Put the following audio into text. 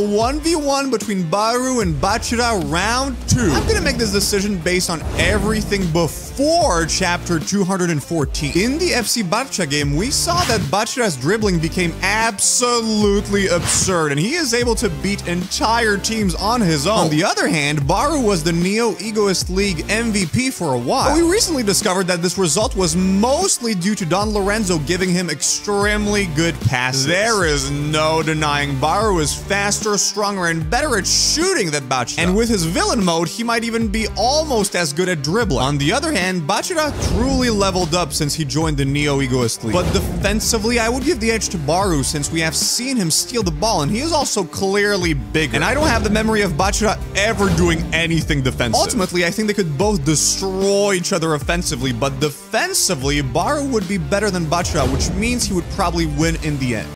1v1 between Barou and Bachira round 2. I'm gonna make this decision based on everything before chapter 214. In the FC Barça game, we saw that Bachira's dribbling became absolutely absurd, and he is able to beat entire teams on his own. On the other hand, Barou was the Neo Egoist League MVP for a while. But we recently discovered that this result was mostly due to Don Lorenzo giving him extremely good passes. There is no denying Barou is faster, stronger, and better at shooting than Bachira. And with his villain mode, he might even be almost as good at dribbling. On the other hand, Bachira truly leveled up since he joined the Neo Egoist League. But defensively, I would give the edge to Barou since we have seen him steal the ball, and he is also clearly bigger. And I don't have the memory of Bachira ever doing anything defensive. Ultimately, I think they could both destroy each other offensively, but defensively, Barou would be better than Bachira, which means he would probably win in the end.